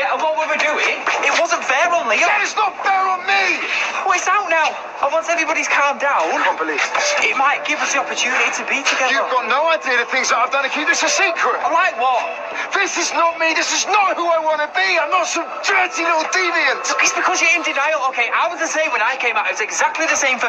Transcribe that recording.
Yeah, and what we were doing, it wasn't fair on Leo. That is not fair on me! Well, it's out now. And once everybody's calmed down, I can't believe it might give us the opportunity to be together. You've got no idea the things that I've done to keep this a secret. Like what? This is not me. This is not who I want to be. I'm not some dirty little deviant. Look, it's because you're in denial. Okay, I was the same when I came out. It was exactly the same for me.